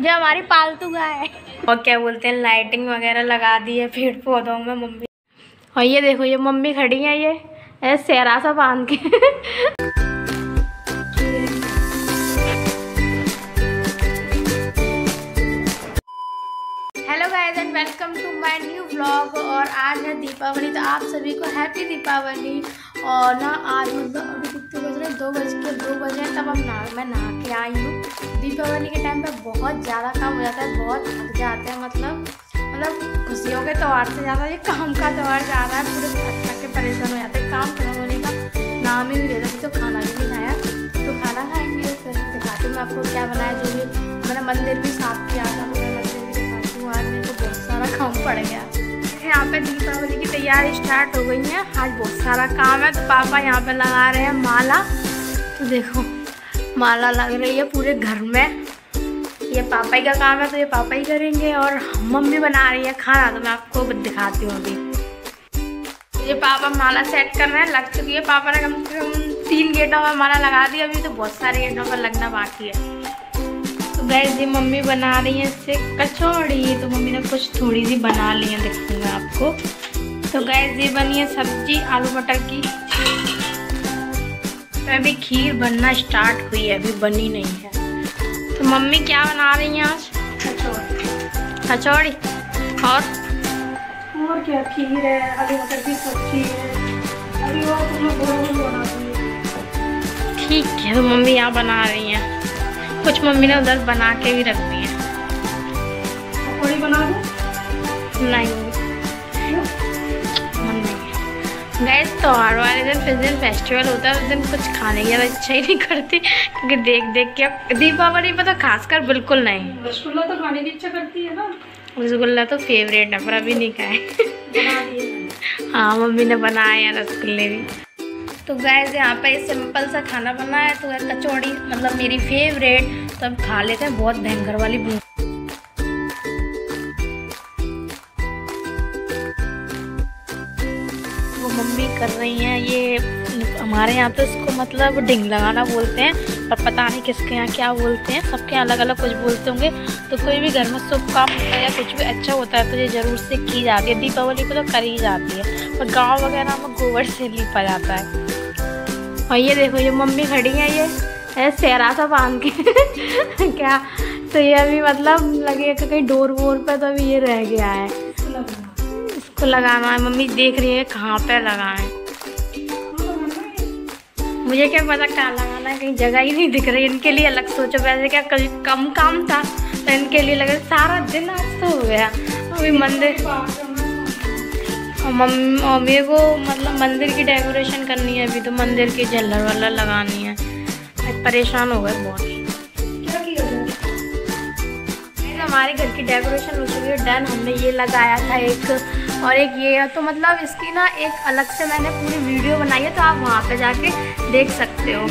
जो हमारी पालतू गाय है। और क्या बोलते हैं लाइटिंग वगैरह लगा दी है पेड़ पौधों में मम्मी। और ये देखो, ये मम्मी खड़ी है ये ऐसे सहरा सा बाँध के। Welcome to my new vlog और आज है दीपावली तो आप सभी को हैप्पी दीपावली। और ना आज मतलब अभी कितने बज रहे दो बज के दो बजे तब हम नहा मैं नहा के आई हूँ। दीपावली के टाइम पे बहुत ज़्यादा काम हो जाता है, बहुत थक जाते हैं मतलब मतलब खुशियों के त्यौहार से ज़्यादा, ये काम का त्यौहार ज़्यादा है, पूरे थक थक के परेशान हो जाते हैं, काम खत्म होने का नाम ही नहीं लेता तो खाना भी नहीं खाया। तो खाना खाएँगे, फिर दिखाती हूँ आपको क्या बनाया, जो भी मैंने मंदिर भी साफ़ किया था मैं मंदिर भी दिखाती हूँ, आज मेरे को बहुत सारा काम पड़ गया। यहाँ पे दीपावली की तैयारी स्टार्ट हो गई है। आज बहुत सारा काम है तो पापा यहाँ पे लगा रहे हैं माला। तो देखो, माला लग रही है पूरे घर में। ये पापा ही का काम है तो ये पापा ही करेंगे और मम्मी बना रही है खाना तो मैं आपको दिखाती हूँ अभी। ये पापा माला सेट कर रहे हैं, लग चुकी है। पापा ने कम से कम तीन गेटों पर माला लगा दी, अभी तो बहुत सारे गेटों पर लगना बाकी है। गैस ये मम्मी बना रही है इससे कचौड़ी। तो मम्मी ने कुछ थोड़ी सी बना ली है दिखूँगा आपको। तो गैस ये बनी है सब्ज़ी आलू मटर की। तो अभी खीर बनना स्टार्ट हुई है अभी बनी नहीं है। तो मम्मी क्या बना रही हैं आज? कचौड़ी। कचौड़ी और? और क्या खीर है आलू मटर की सब्ज़ी है। अभी दिए ठीक है तो मम्मी यहाँ बना रही हैं। कुछ मम्मी ने उधर बना के भी रख दी है पकौड़ी बना दो? नहीं। गैस त्योहार वाले दिन फिर दिन फेस्टिवल होता है उस दिन कुछ खाने की ज़्यादा इच्छा ही नहीं करती क्योंकि देख देख के दीपावली पर तो खासकर बिल्कुल नहीं। रसगुल्ला तो खाने की इच्छा करती है ना? रसगुल्ला तो फेवरेट है पर अभी नहीं खाए। हाँ मम्मी ने बनाए हैं रसगुल्ले भी। तो गैस यहाँ पे सिंपल सा खाना बना है तो कचौड़ी मतलब मेरी फेवरेट तो अब खा लेते हैं, बहुत भयंकर वाली भूख। वो मम्मी कर रही हैं, ये हमारे यहाँ तो इसको मतलब ढिंग लगाना बोलते हैं, पर पता नहीं किसके यहाँ क्या बोलते हैं, सबके यहाँ अलग अलग कुछ बोलते होंगे। तो कोई भी घर में शुभ काम होता है या कुछ भी अच्छा होता है तो ये ज़रूर से की जाती है दीपावली को तो करी जाती है और गाँव वगैरह में गोबर से लीपा जाता है। और ये देखो, ये मम्मी खड़ी है, ये सहरा सा बाँध के। क्या? तो ये अभी मतलब लगे कहीं डोर वोर पर तो अभी ये रह गया है। इसको लगाना है। मम्मी देख रही है, कहाँ पर लगाएँ। मुझे क्या पता कहाँ लगाना है, कहीं जगह ही नहीं दिख रही। इनके लिए अलग सोचो, वैसे क्या कल कम काम था तो इनके लिए लगे, सारा दिन आज तो हो गया। अभी मंदिर और को मतलब मंदिर की डेकोरेशन करनी है अभी तो मंदिर की झल्लर वल्लर लगानी है। परेशान हो गए बहुत। हमारे घर की डेकोरेशन हो चुकी है, डन। हमने ये लगाया था एक, और एक ये तो मतलब इसकी ना एक अलग से मैंने पूरी वीडियो बनाई है तो आप वहाँ पे जाके देख सकते हो।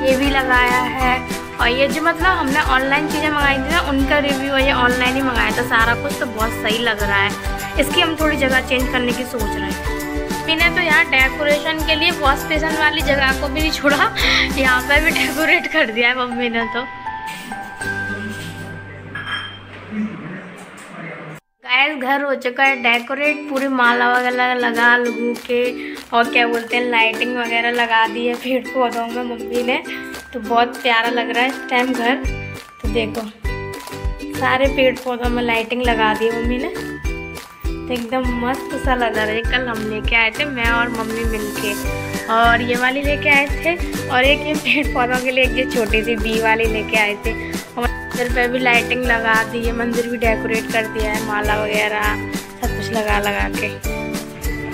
ये भी लगाया है। और ये जो मतलब हमने ऑनलाइन चीज़ें मंगाई थी ना, उनका रिव्यू है, ये ऑनलाइन ही मंगाया था। सारा कुछ तो बहुत सही लग रहा है। इसकी हम थोड़ी जगह चेंज करने की सोच रहे हैं। मैंने तो यहाँ डेकोरेशन के लिए वॉश बेसन वाली जगह को भी नहीं छोड़ा। यहाँ पर भी डेकोरेट कर दिया है मम्मी ने तो। गैस घर हो चुका है। डेकोरेट पूरी माला वगैरह लगा लगू के और क्या बोलते हैं लाइटिंग वगैरह लगा दी है पेड़ पौधों में मम्मी ने। तो बहुत प्यारा लग रहा है इस टाइम घर। तो देखो, सारे पेड़ पौधों में लाइटिंग लगा दी मम्मी ने। तो एकदम मस्त सा लग रहा है। कल हम लेके आए थे, मैं और मम्मी मिलके। और ये वाली लेके आए थे, और एक ये पेड़ पौधों के लिए एक ये छोटी सी बी वाली लेके आए थे। और मंदिर पे भी लाइटिंग लगा दी है, मंदिर भी डेकोरेट कर दिया है, माला वगैरह, सब कुछ लगा लगा के।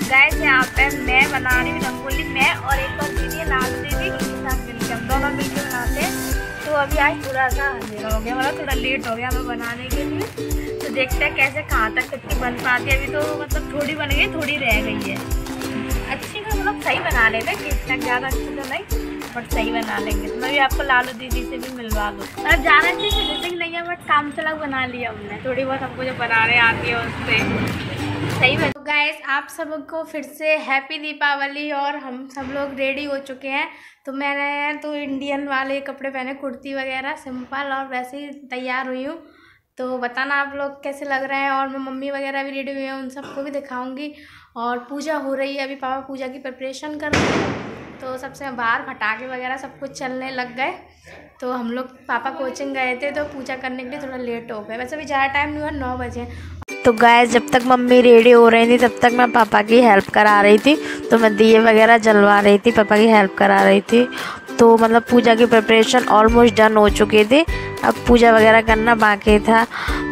गैस यहाँ पे मैं बना रही हूँ रंगोली, मैं और एक और दीदी लाल दीदी उनके साथ मिलकर हम दोनों मिलकर बनाते हैं। तो अभी आज थोड़ा सा अंधेरा हो गया मतलब थोड़ा लेट हो गया हमें बनाने के लिए। तो देखते हैं कैसे, कहाँ तक कितनी बन पाती है। अभी तो मतलब थोड़ी बन गई थोड़ी रह गई है। अच्छी का मतलब सही बना लेते हैं इतना ज़्यादा अच्छी तो नहीं, बट सही बना लेंगे। तो मैं भी आपको लालू दीदी से भी मिलवा दूँ। मतलब जाना चाहिए फिनिशिंग नहीं है, बट काम से बना लिया हमने। थोड़ी बहुत हमको जो बनाने आती है उससे सही बन तो गाइस आप सबको फिर से हैप्पी दीपावली और हम सब लोग रेडी हो चुके हैं। तो मैंने तो इंडियन वाले कपड़े पहने, कुर्ती वगैरह सिंपल और वैसे ही तैयार हुई हूँ। तो बताना आप लोग कैसे लग रहे हैं और मैं मम्मी वगैरह भी रेडी हुई हैं, उन सबको भी दिखाऊँगी। और पूजा हो रही है, अभी पापा पूजा की प्रिपरेशन कर रहे हैं। तो सबसे बाहर फटाके वगैरह सब कुछ चलने लग गए। तो हम लोग पापा कोचिंग गए थे तो पूजा करने के लिए थोड़ा लेट हो गए। वैसे भी ज़्यादा टाइम नहीं हुआ, नौ बजे। तो गाय जब तक मम्मी रेडी हो रही थी, तब तक मैं पापा की हेल्प करा रही थी। तो मैं दिए वगैरह जलवा रही थी, पापा की हेल्प करा रही थी। तो मतलब पूजा की प्रिपरेशन ऑलमोस्ट डन हो चुकी थी। अब पूजा वगैरह करना बाकी था।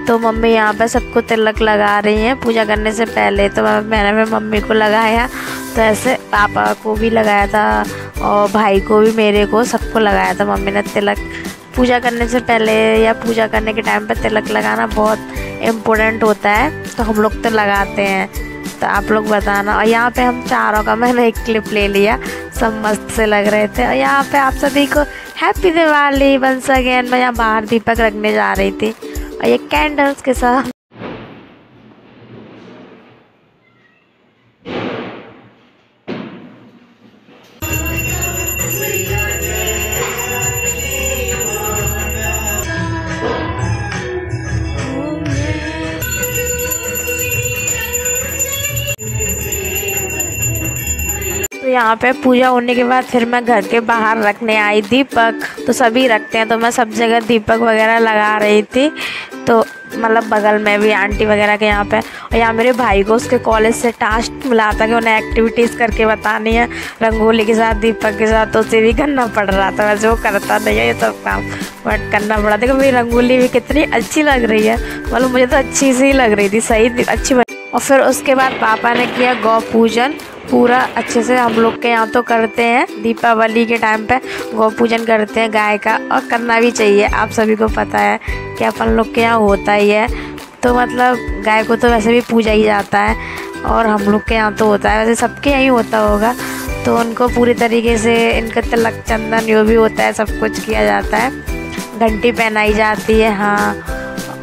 तो मम्मी यहाँ पर सबको तिलक लगा रही हैं। पूजा करने से पहले तो मैंने भी मम्मी को लगाया। तो ऐसे पापा को भी लगाया था और भाई को भी, मेरे को सबको लगाया था। मम्मी ने तिलक। पूजा करने से पहले या पूजा करने के टाइम पर तिलक लगाना बहुत इम्पोर्टेंट होता है तो हम लोग तो लगाते हैं। तो आप लोग बताना। और यहाँ पे हम चारों का, मैंने एक क्लिप ले लिया। सब मस्त से लग रहे थे। और यहाँ पे आप सभी को हैप्पी दिवाली वंस अगेन मैं यहाँ बाहर दीपक रखने जा रही थी। और ये कैंडल्स के साथ यहाँ पे पूजा होने के बाद फिर मैं घर के बाहर रखने आई दीपक। तो सभी रखते हैं तो मैं सब जगह दीपक वगैरह लगा रही थी। तो मतलब बगल में भी आंटी वगैरह के यहाँ पे। और यहाँ मेरे भाई को उसके कॉलेज से टास्क मिला था कि उन्हें एक्टिविटीज़ करके बतानी है। रंगोली के साथ, दीपक के साथ तो उसे भी करना पड़ रहा था। वैसे वो करता नहीं है ये सब काम बट करना पड़ा। देखो मेरी रंगोली भी कितनी अच्छी लग रही है। मतलब मुझे तो अच्छी सी लग रही थी, सही अच्छी और फिर उसके बाद पापा ने किया गौ पूजन। पूरा अच्छे से हम लोग के यहाँ तो करते हैं, दीपावली के टाइम पे गौ पूजन करते हैं गाय का और करना भी चाहिए। आप सभी को पता है कि अपन लोग के यहाँ होता ही है। तो मतलब गाय को तो वैसे भी पूजा ही जाता है और हम लोग के यहाँ तो होता है। वैसे सबके यहाँ ही होता होगा। तो उनको पूरी तरीके से इनका तिलक चंदन जो भी होता है सब कुछ किया जाता है। घंटी पहनाई जाती है हाँ।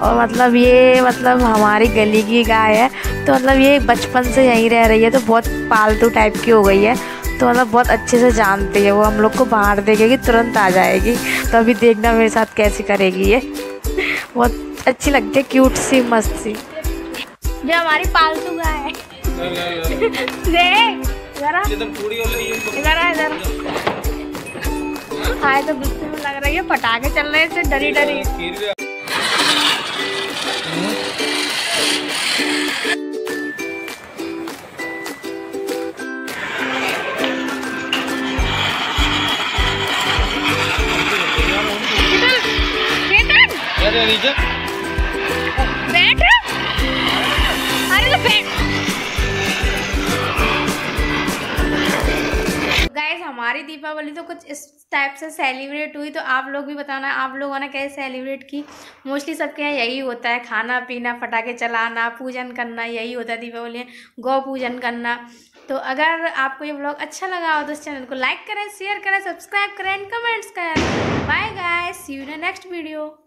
और मतलब ये मतलब हमारी गली की गाय है तो मतलब ये बचपन से यहीं रह रही है तो बहुत पालतू टाइप की हो गई है। तो मतलब बहुत अच्छे से जानती है वो, हम लोग को बाहर देखेगी तुरंत आ जाएगी। तो अभी देखना मेरे साथ कैसी करेगी ये। बहुत अच्छी लगती है क्यूट सी, मस्त सी। जो हमारी पालतू गाय है। आए तो गुस्से में लग रही है, पटाखे चल रहे हैं डरी डरी Ada yang hijab? गाइस हमारी दीपावली तो कुछ इस टाइप से सेलिब्रेट हुई तो आप लोग भी बताना, आप लोगों ने कैसे सेलिब्रेट की? मोस्टली सबके यहाँ यही होता है, खाना पीना, पटाखे चलाना, पूजन करना, यही होता है दीपावली में, गौ पूजन करना। तो अगर आपको ये ब्लॉग अच्छा लगा हो तो इस चैनल को लाइक करें शेयर करें सब्सक्राइब करें एंड कमेंट्स करें। Bye guys see you next video